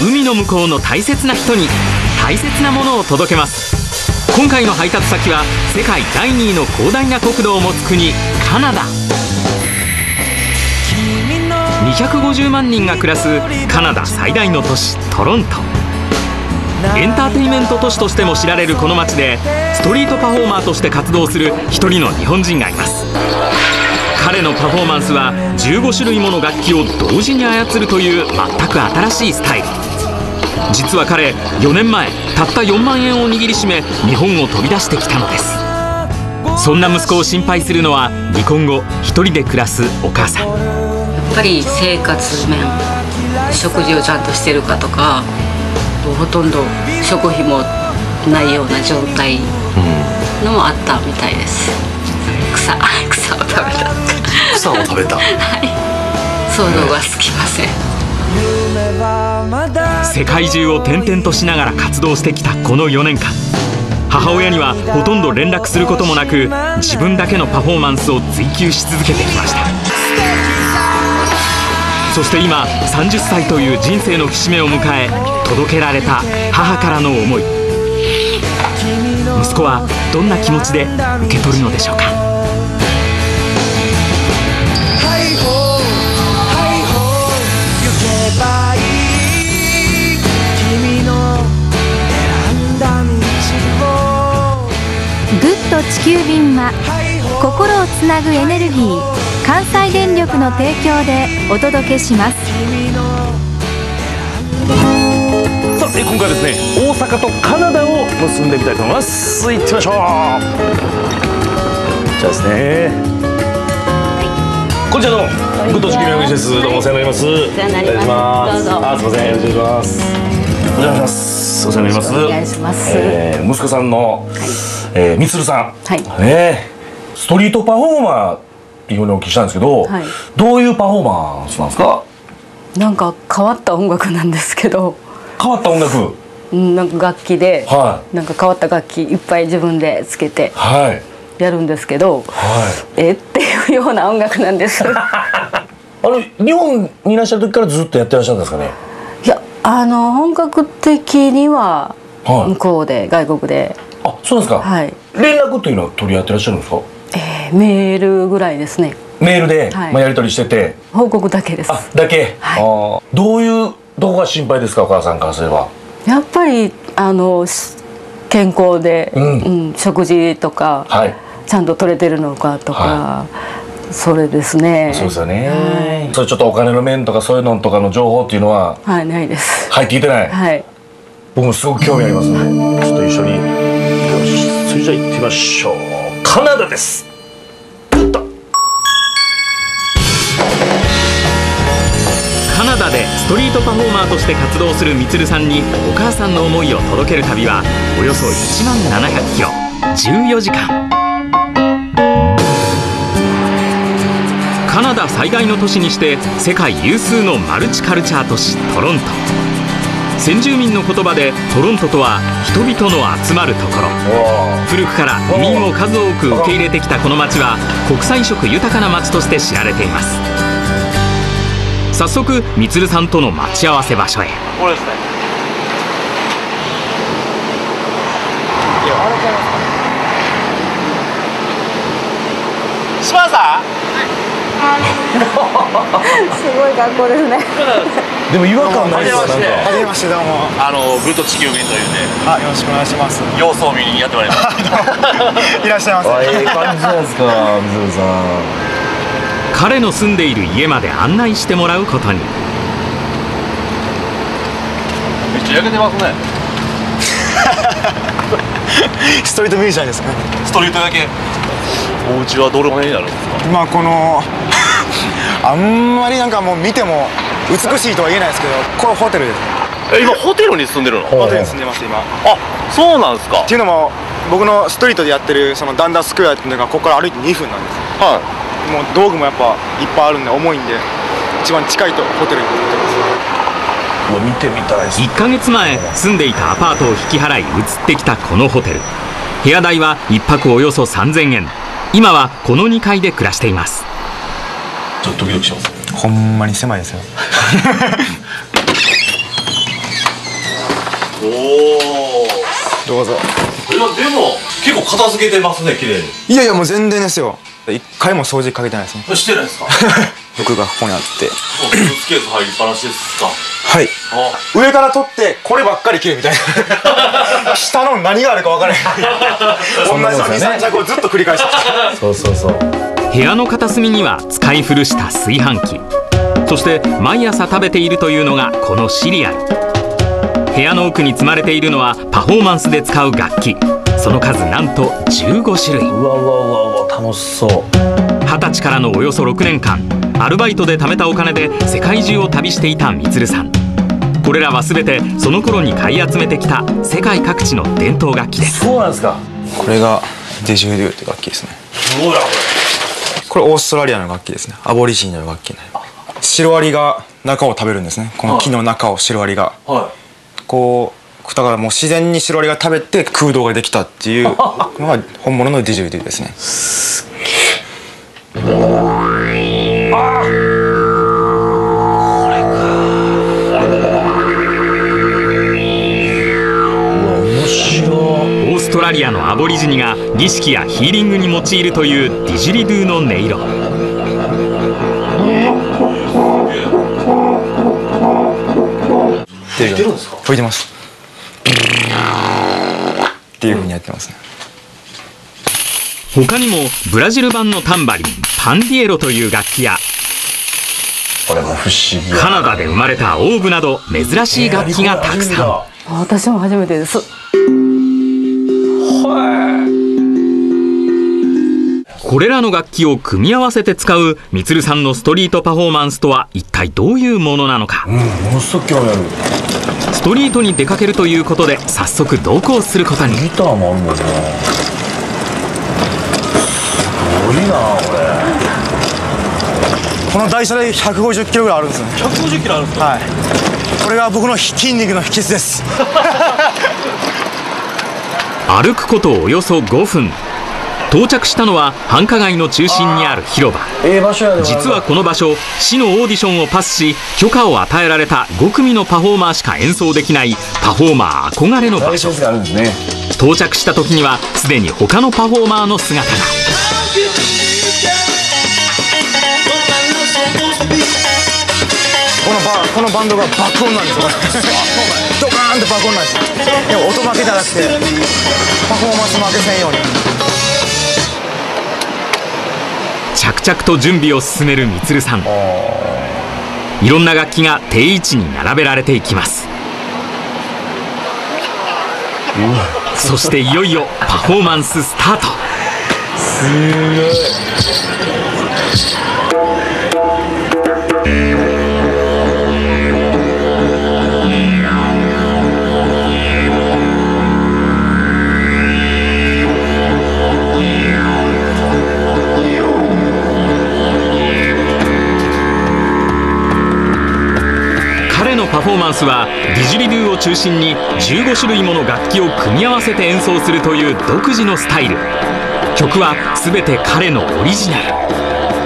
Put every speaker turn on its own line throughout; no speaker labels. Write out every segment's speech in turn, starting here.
海の向こうの大切な人に大切なものを届けます。今回の配達先は世界第2位の広大な国土を持つ国カナダ。250万人が暮らすカナダ最大の都市トロント。エンターテインメント都市としても知られるこの街でストリートパフォーマーとして活動する一人の日本人がいます。彼のパフォーマンスは15種類もの楽器を同時に操るという全く新しいスタイル。実は彼4年前たった4万円を握りしめ日本を飛び出してきたのです。そんな息子を心配するのは離婚後一人で暮らすお母さん。
やっぱり生活面食事をちゃんとしてるかとかほとんど食費もないような状態のもあったみたいです。草草を食べた
草を食べた。
はい。想像がつきません
世界中を転々としながら活動してきたこの4年間。母親にはほとんど連絡することもなく自分だけのパフォーマンスを追求し続けてきました。そして今30歳という人生の節目を迎え届けられた母からの思い。息子はどんな気持ちで受け取るのでしょうか？
グッと地球便は心をつなぐエネルギー関西電力の提供でお届けします。
さあえ今回はですね大阪とカナダを結んでみたいと思います。行ってみましょう。じゃあですねこんにちはどうもグッと地球便の口です。どうもお世話になります。お
世話になります。どうぞ。
あすいません。よろしくお願いします。お邪魔します。お世話になります。
お願いします。
えー息子さんの、えーみつるさん。
はい。
ねストリートパフォーマーっていうふうにお聞きしたんですけど、
はい。
どういうパフォーマンスなんですか？
なんか変わった音楽なんですけど。
変わった音楽？
うんなんか楽器で、
は
なんか変わった楽器いっぱい自分でつけて
はい。
やるんですけど、
はい。
えっていうような音楽なんです。
あの日本にいらっしゃる時からずっとやってらっしゃるんですかね？
いやあの本格的には
はい。
向こうで外国で、
あそうですか、
はい。
連絡というのは取り合ってらっしゃるんですか。
えーメールぐらいですね。
メールで、
はい。
まあ、やり取りしてて。
報告だけです。
あだけ、
はい。
どういうどこが心配ですかお母さんからすれば。
やっぱりあのし健康で、
うん。
うん食事とか、
はい。
ちゃんと取れてるのかとか、
は
それですね。
そうですよね、
はい。
それちょっとお金の面とかそういうのとかの情報っていうのは
はいないです。
入ってきてない、
はい。
僕もすごく興味ありますのでちょっと一緒によしそれじゃ行ってみましょう。カナダです。
カナダでストリートパフォーマーとして活動するみつるさんにお母さんの思いを届ける旅はおよそ1万700キロ。14時間。カナダ最大の都市にして世界有数のマルチカルチャー都市トロント。先住民の言葉でトロントとは人々の集まるところ。古くから移民を数多く受け入れてきたこの町は国際色豊かな町として知られています。早速みつるさんとの待ち合わせ場所へ。
これ ですね島田さん？
すごい学校ですね
でも違和感ないです。かなんか
はじめましてどうも。あのグッと地球便というね。
あ、よろしくお願いします。
様子を見にやってまいりました
いらっしゃいませ。
あいい感じじゃないですか水野さん。
彼の住んでいる家まで案内してもらうことに。
めっちゃ焼けてますね。
ストリートミュージシャンですかね。
ストリートだけ。お家はどれぐらいになるんですか？
まあこの あんまりなんかもう見ても美しいとは言えないですけど、これホテルです。
え今ホテルに住んでるの？
ホテルに住んでます今。っ
あそうなんですか。
ていうのも僕のストリートでやってるそのダンダスクエアっていうのがここから歩いて2分なんです。
は
もう道具もやっぱいっぱいあるんで重いんで一番近いとホテルに行ってます。
うわ見てみたいです。
1ヶ月前住んでいたアパートを引き払い移ってきたこのホテル。部屋代は1泊およそ3000円。今はこの2階で暮らしています。
ちょっとドキドキします
ほんまに狭いですよ。
おお
どうぞ。
いやでも結構片付けてますね綺麗に。
いやいやもう全然ですよ。一回も掃除かけてないですね。
してないですか？
服がここにあって。
スケース入りっぱなしですか？
はい。
あ。
上から取ってこればっかり着るみたいな。下の何があるか分からない同じ23着をずっと繰り返して
そうそうそう
部屋の片隅には使い古した炊飯器。そして毎朝食べているというのがこのシリアル。部屋の奥に積まれているのはパフォーマンスで使う楽器。その数なんと15種類。
うわうわうわうわ楽しそう。
二十歳からのおよそ6年間アルバイトで貯めたお金で世界中を旅していたみつるさん。これらは全てその頃に買い集めてきた世界各地の伝統楽器です。
そうなんですか。
これがデジューデューって楽器ですね。
すごいなこ
これオーストラリアの楽器ですね。アボリジニの楽器ね。シロアリが中を食べるんですね。この木の中をシロアリが。
れは
こうだからもう自然にシロアリが食べて空洞ができたっていう のが本物のディジューデューですね。
面
ラリアのアボリジニが儀式やヒーリングに用いるというディジュリドゥの音色。
吹い
てるんですか？
吹いてます。っていうふうにやってますね。
他にもブラジル版のタンバリンパンディエロという楽器や
これも不思議
カナダで生まれたオーブなど珍しい楽器がたくさん。
私も初めてです
これらの楽器を組み合わせて使うみつるさんのストリートパフォーマンスとは一体どういうものなのか？
うんものすごく興味ある。
ストリートに出かけるということで早速同行することに。
ギターもあんのねすごいなこれ
この台車で150キロぐらいあるんですよね
150キロあるんですか？
はい。これが僕の筋肉の秘訣です
歩くことおよそ5分。到着したのは繁華街の中心にある広場。実はこの場所市のオーディションをパスし許可を与えられた5組のパフォーマーしか演奏できないパフォーマー憧れの場所。
ね。
到着した時にはすでに他のパフォーマーの姿が
このバこのバンドが爆音なんですよ。ドカーンって爆音なんですでも音負けじゃなくてパフォーマンス負けせんように。
着々と準備を進めるみつるさん。いろんな楽器が定位置に並べられていきます。そしていよいよパフォーマンススタート。彼のパフォーマンスはディジュリドゥを中心に15種類もの楽器を組み合わせて演奏するという独自のスタイル。曲は全て彼のオリジナル。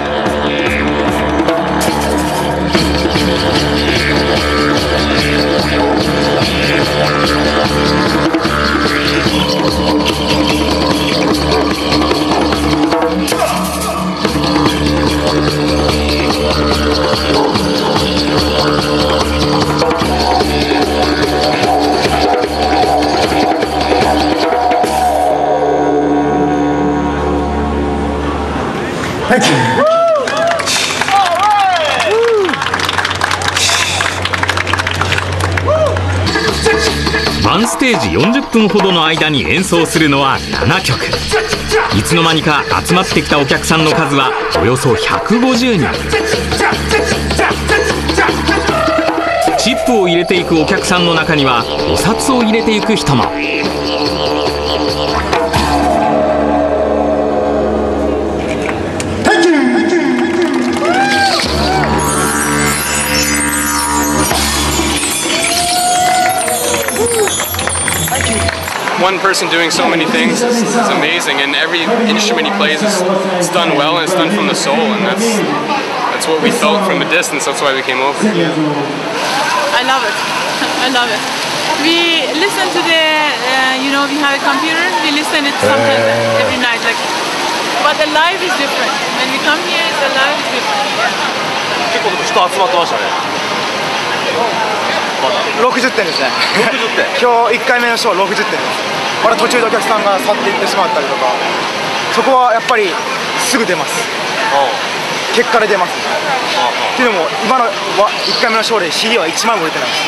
ワンステージ40分ほどの間に演奏するのは7曲。いつの間にか集まってきたお客さんの数はおよそ150人。チップを入れていくお客さんの中にはお札を入れていく人も。
one person doing so many things is, is amazing, and every instrument he plays is, is done well and it's done from the soul, and that's that's what we felt from a distance. That's why we came over.
I love it. I love it. We listen to the, uh, you know, we have a computer. We listen it sometimes every night. Like, but the live is different. When we come here, the live is different. Yeah.
結構でも人集まってましたね
60点ですね。今日1回目のショー60点です。まだ途中でお客さんが去っていってしまったりとか。そこはやっぱりすぐ出ます。結果で出ます。っていうのも今のは1回目のショーで CD は1万売れてないです。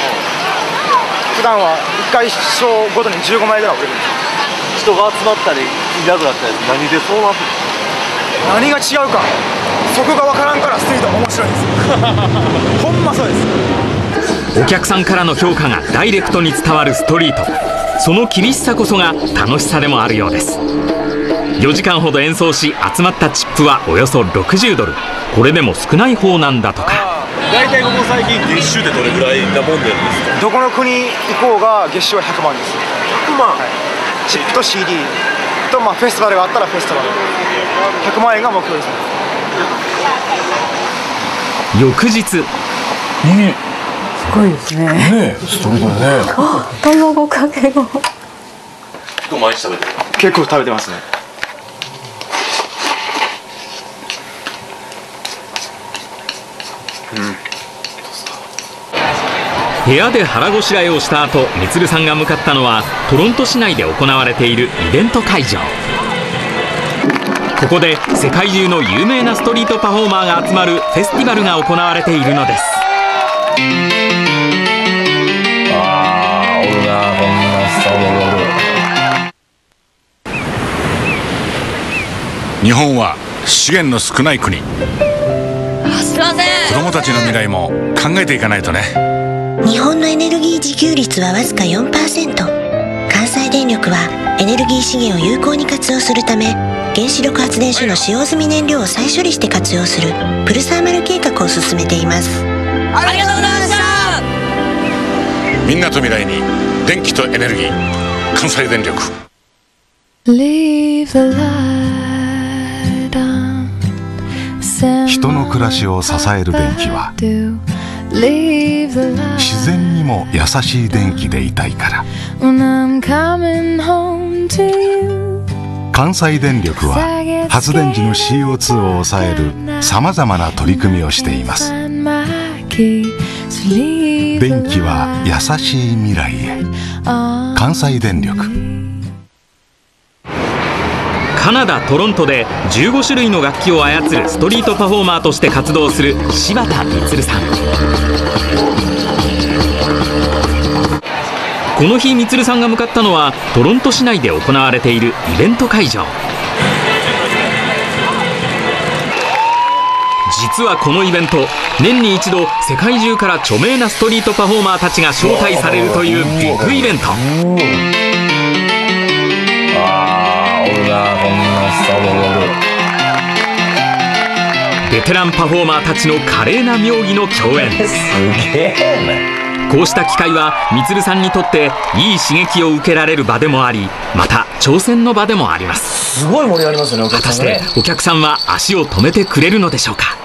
普段は1回ショーごとに15枚ぐらい売れるんです。
人が集まったりいなくなったり何でそうなってる
何が違うか。そこが分からんからストリート面白いんです。ほんまそうです
お客さんからの評価がダイレクトに伝わるストリート。その厳しさこそが楽しさでもあるようです。4時間ほど演奏し集まったチップはおよそ60ドル。これでも少ない方なんだとか。
大体ここ最近月収ってどれぐらいなもんでるんですか？
どこの国行こうが月収は100万です。
100万、
チップと CD と、まあ、フェスティバルがあったらフェスティバル。100万円が目標ですね。
翌日。
すごいですね。
ねストリートでね。
あ、卵かけご。
結構毎日食べてる
結構食べてますね。
部屋で腹ごしらえをした後みつるさんが向かったのはトロント市内で行われているイベント会場。ここで世界中の有名なストリートパフォーマーが集まるフェスティバルが行われているのです
日本は資源の少ない国。
すいません。
子供たちの未来も考えていかないとね。
日本のエネルギー自給率はわずか4%関西電力はエネルギー資源を有効に活用するため原子力発電所の使用済み燃料を再処理して活用する。プルサーマル計画を進めています。ありがとうございました
みんなと未来に電気とエネルギー関西電力。
Leave the light
人の暮らしを支える電気は自然にも優しい電気でいたいから。関西電力は発電時の CO2 を抑えるさまざまな取り組みをしています。電気は優しい未来へ。関西電力。
カナダ・トロントで15種類の楽器を操るストリートパフォーマーとして活動する柴田充さん。この日充さんが向かったのはトロント市内で行われているイベント会場。実はこのイベント年に一度世界中から著名なストリートパフォーマーたちが招待されるというビッグイベント。ベテランパフォーマーたちの華麗な妙技の共演。
すげえね
こうした機会はみつるさんにとっていい刺激を受けられる場でもありまた挑戦の場でもあります。
すごい盛り上がりますよねお
果たしてお客さんは足を止めてくれるのでしょうか？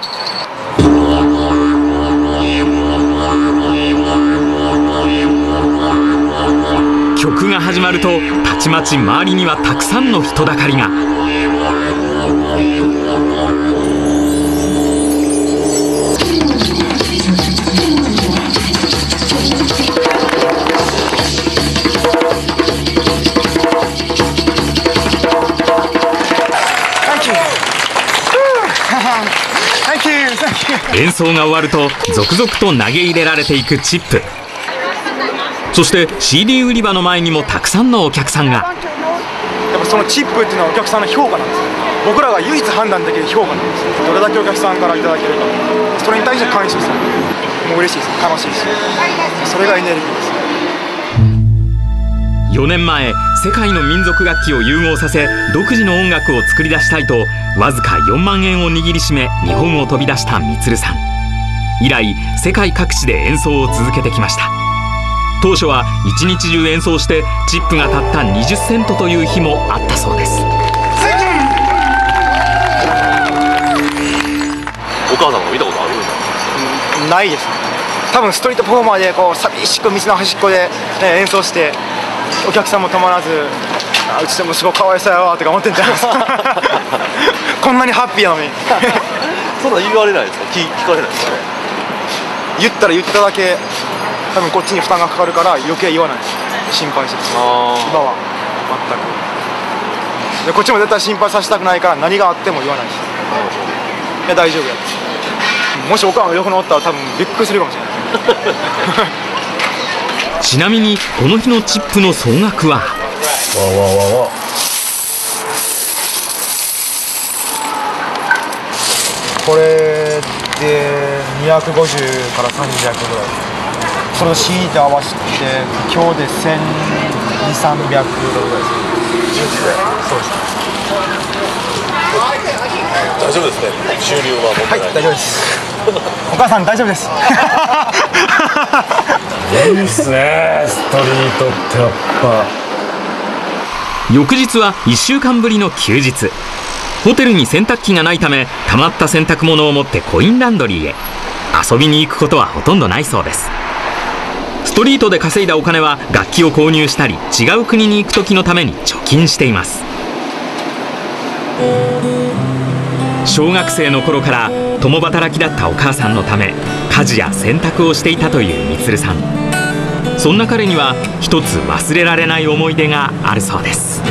曲が始まるとたちまち周りにはたくさんの人だかりが演奏が終わると続々と投げ入れられていくチップ。そして CD 売り場の前にもたくさんのお客さんが。
やっぱそのチップっていうのはお客さんの評価なんですよ。僕らが唯一判断できる評価なんです。よどれだけお客さんからいただけるか。それに対して感謝する。もう嬉しいです。楽しいしそれがエネルギーです。
4年前世界の民族楽器を融合させ独自の音楽を作り出したいとわずか4万円を握りしめ日本を飛び出したみつるさん。以来世界各地で演奏を続けてきました。当初は一日中演奏してチップがたった20セントという日もあったそうです。
お母さんも見たことある？
ないですね。多分ストリートパフォーマーでこう寂しく道の端っこで、ね、演奏してお客さんも止まらずうちでもすごいかわいそうやわとか思ってんじゃないですか？こんなにハッピーなのに。
そんな言われないですか？聞聞かれないですか？ね
言ったら言っただけ多分こっちに負担がかかるから余計言わない心配して今は。全く。でこっちも絶対心配させたくないから何があっても言わないしいや大丈夫やもしおかんが横におったら多分びっくりするかもしれない。
ちなみにこの日のチップの総額はわわわわ
これで250から300ぐらいそれを敷いて合わせて今日で1200300ぐらいですそうです
大丈夫ですね収入は問題ない、
はい、大丈夫ですお母さん大丈夫です。
いいっすね。ストリートってやっぱ。
翌日は1週間ぶりの休日。ホテルに洗濯機がないため溜まった洗濯物を持ってコインランドリーへ。遊びに行くことはほとんどないそうです。ストリートで稼いだお金は楽器を購入したり違う国に行く時のために貯金しています。小学生の頃から共働きだったお母さんのため家事や洗濯をしていたというみつるさん。そんな彼には一つ忘れられない思い出があるそうです。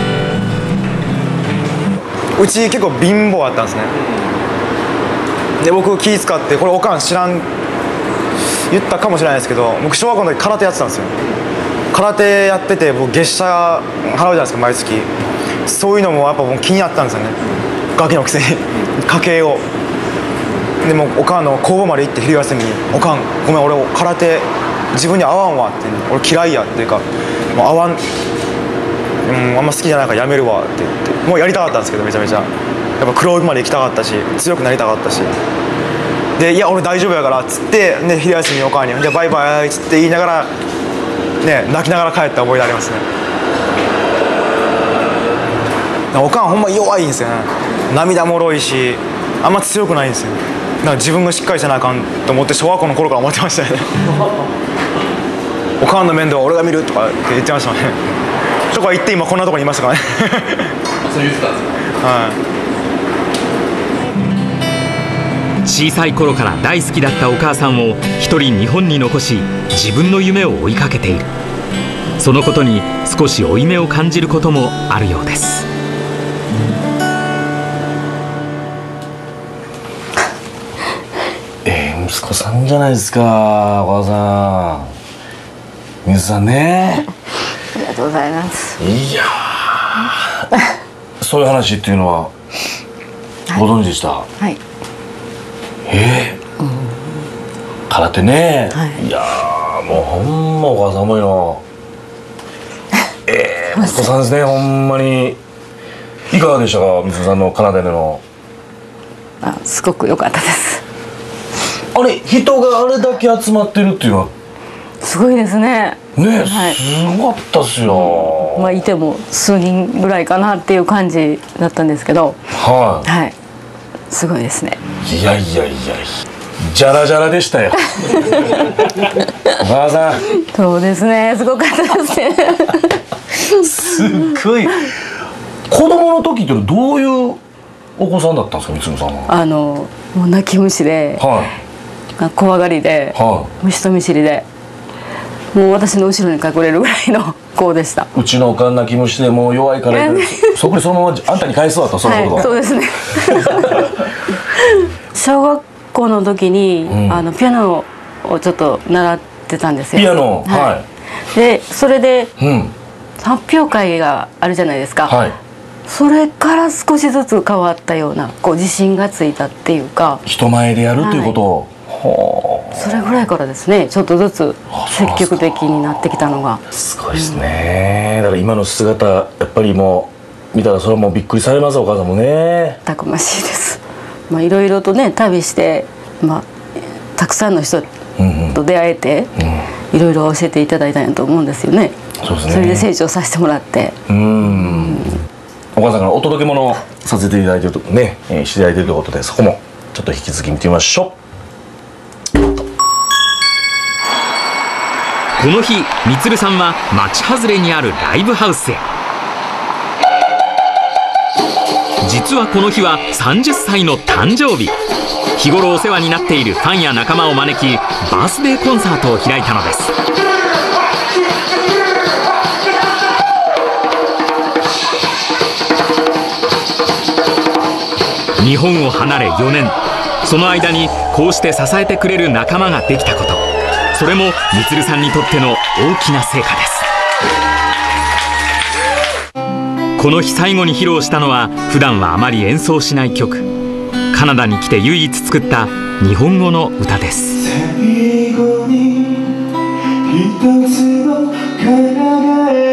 うち結構貧乏だったんですね。で僕気使ってこれおかん知らん言ったかもしれないですけど僕小学校の時空手やってたんですよ。空手やってて僕月謝払うじゃないですか毎月。そういうのもやっぱもう気になったんですよね。ガキのくせに。家計を。でもおかんの工房まで行って昼休みに「おかんごめん俺空手自分に合わんわ」って「俺嫌いや」っていうか「もう合わん。うんあんま好きじゃないからやめるわ」って言って。もうやりたかったんですけどめちゃめちゃ。やっぱ黒帯まで行きたかったし強くなりたかったし。で「いや俺大丈夫やから」っつってで昼休みにおかんに「じゃバイバイ」っつって言いながらね泣きながら帰った覚えがありますね。おかんほんま弱いんですよね。涙もろいしあんま強くないんですよだから自分がしっかりせなあかんと思って小学校の頃から思ってましたよね。おかんの面倒は俺が見るとかって言ってましたね。とか言って今こんなところにいましたからね。
そう言ってたんです
はい。
小さい頃から大好きだったお母さんを一人日本に残し自分の夢を追いかけている。そのことに少し負い目を感じることもあるようです。
ええ息子さんじゃないですかお母さん水さんね。
ありがとうございます。
いやー。そういう話っていうのはご存知でした、
はい。
え？え空手ね、い、やーもうほんまお母さん重いの。ええ息 子さんですねほんまに。いかがでしたかみつさんの空手での？
あすごく良かったです。
あれ人があれだけ集まってるっていうのは
すごいですね。
ね、
はい。
すごかったっすよ、
まあいても数人ぐらいかなっていう感じだったんですけど。
は
はい。すごいですね。
いいやいやいや。じゃらじゃらでしたよ。お母さん。
そうですね。すごかったですね。
すっごい。子供の時ってどういうお子さんだったんですかみつるさんは？
あのもう泣き虫で、
は
怖がりで、
は
虫と見知りでもう私の後ろに隠れるぐらいの子でした。
うちのおかん泣き虫でもう弱いからそこにそのままあんたに返すわとそのこと
は。い、そうですね。小学校の時に、
うん。
あのピアノをちょっと習ってたんですよ。
ピアノ？は
でそれで
い、うん。
発表会があるじゃないですか、
はい。
それから少しずつ変わったようなこう自信がついたっていうか。
人前でやるということを、は
それぐらいからですねちょっとずつ積極的になってきたのが。
あすごいですね。だから今の姿やっぱりもう見たらそれはもうびっくりされますお母さんもね。
たくましいです。まあいろいろとね旅してまあたくさんの人と出会えて、いろいろ教えていただいたんやと思うんですよね。
そうですね。
それで成長させてもらって。
うん。お母さんからお届け物をさせていただいてるとね、えーしていただいてるということでそこもちょっと引き続き見てみましょう
この日みつるさんは町外れにあるライブハウスへ。実はこの日は30歳の誕生日。日頃お世話になっているファンや仲間を招きバースデーコンサートを開いたのです。日本を離れ4年。その間にこうして支えてくれる仲間ができたこと。それもみつるさんにとっての大きな成果ですこの日最後に披露したのは普段はあまり演奏しない曲カナダに来て唯一作った日本語の歌です最後に一つの輝き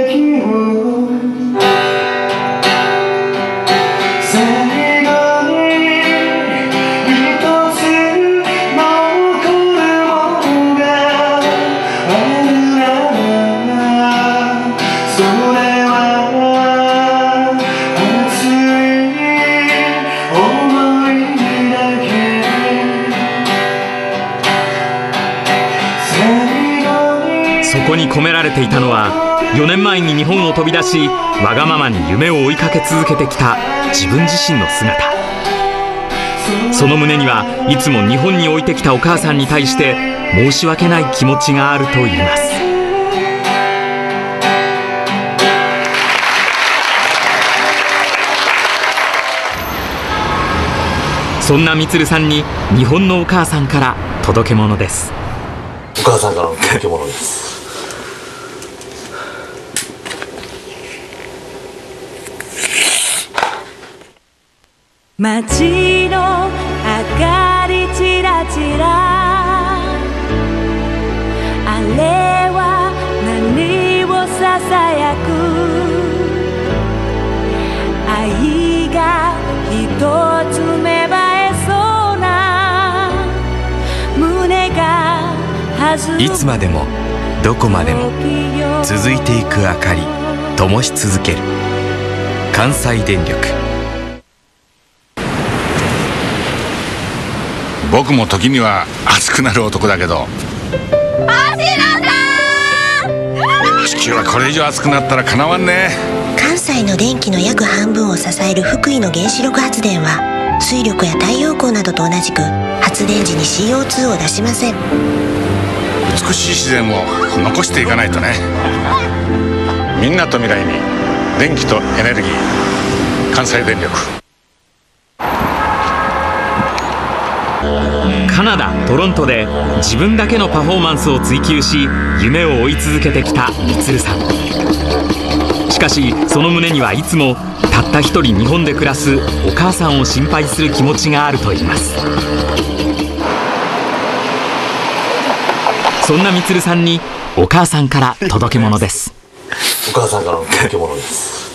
込められていたのは4年前に日本を飛び出しわがままに夢を追いかけ続けてきた自分自身の姿。その胸にはいつも日本に置いてきたお母さんに対して申し訳ない気持ちがあると言います。そんなみつるさんに日本のお母さんから届け物です。
お母さんからの届け物です。
街の明かりちらちらあれは何をささやく？愛が一つ芽生えそうな。胸が弾む。
いつまでもどこまでも続いていく明かり灯し続ける。関西電力。
僕も時には熱くなる男だけど。地球はこれ以上熱くなったらかなわんね。
関西の電気の約半分を支える福井の原子力発電は水力や太陽光などと同じく発電時に CO2 を出しません。
美しい自然を残していかないとね。みんなと未来に電気とエネルギー関西電力
カナダ・トロントで自分だけのパフォーマンスを追求し夢を追い続けてきたみつるさん。しかしその胸にはいつもたった一人日本で暮らすお母さんを心配する気持ちがあるといいます。そんなみつるさんにお母さんから届け物です。
お母さんからの届け物です。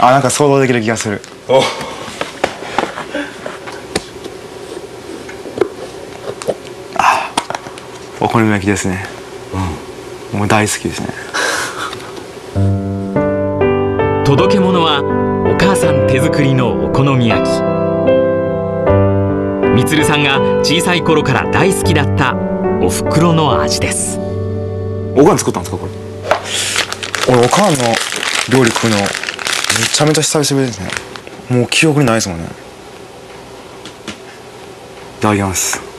あなんか想像できる気がする。あお好み焼きですね、うん、もう大好きですね。
届け物はお母さん手作りのお好み焼き。みつるさんが小さい頃から大好きだったお袋の味です。
おかん作ったんですかこれ？俺おかんの料理食うのめちゃめちゃ久しぶりですね。もう記憶にないですもんね。いただきます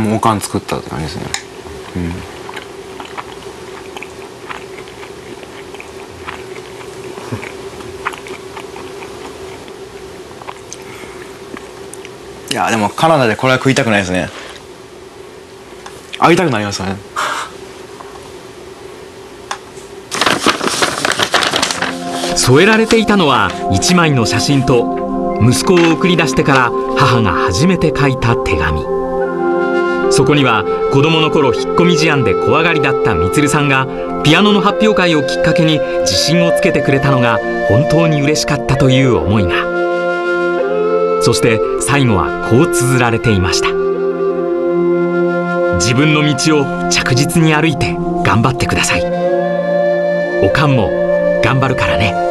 もうおかん作ったって感じですね。うん。いやでもカナダでこれは食いたくないですね。会いたくなりますよね。
添えられていたのは1枚の写真と息子を送り出してから母が初めて書いた手紙そこには子供の頃引っ込み思案で怖がりだったみつるさんがピアノの発表会をきっかけに自信をつけてくれたのが本当に嬉しかったという思いが。そして最後はこう綴られていました。自分の道を着実に歩いて頑張ってください。おかんも頑張るからね。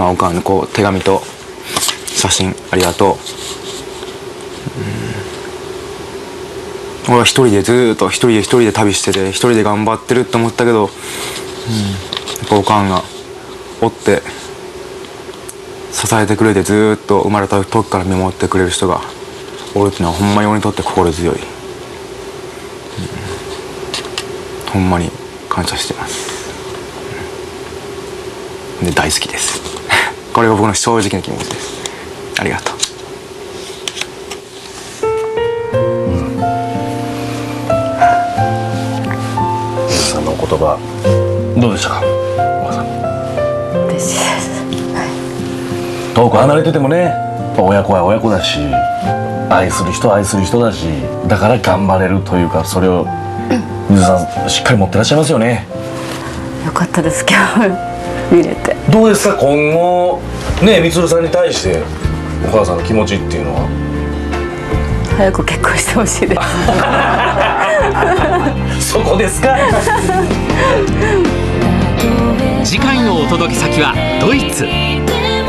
まあ、おかんのこう手紙と写真ありがとう、俺は一人でずっと一人で一人で旅してて一人で頑張ってるって思ったけど、うん、やっぱおかんがおって支えてくれてずっと生まれた時から見守ってくれる人がおるっていうのはほんまに俺にとって心強い、うん、ほんまに感謝してます、で大好きです。これが僕の正直な気持ちです。ありがとう。
さんの言葉どうでしたか？
嬉しいです。
遠く離れててもね親子は親子だし愛する人は愛する人だしだから頑張れるというかそれを水さんしっかり持ってらっしゃいますよね。
よかったです今日見れて。
どうですか？今後ねみつるさんに対してお母さんの気持ちっていうのは？
早く結婚してほしいです。
そこですか？
次回のお届け先はドイツ。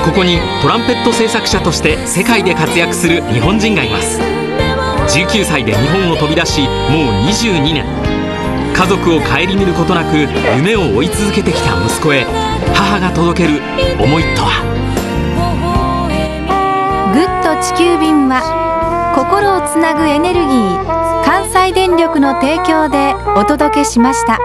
ここにトランペット制作者として世界で活躍する日本人がいます。19歳で日本を飛び出しもう22年。家族を顧みることなく夢を追い続けてきた息子へ母が届ける思いとは？
グッと地球便は心をつなぐエネルギー関西電力の提供でお届けしました。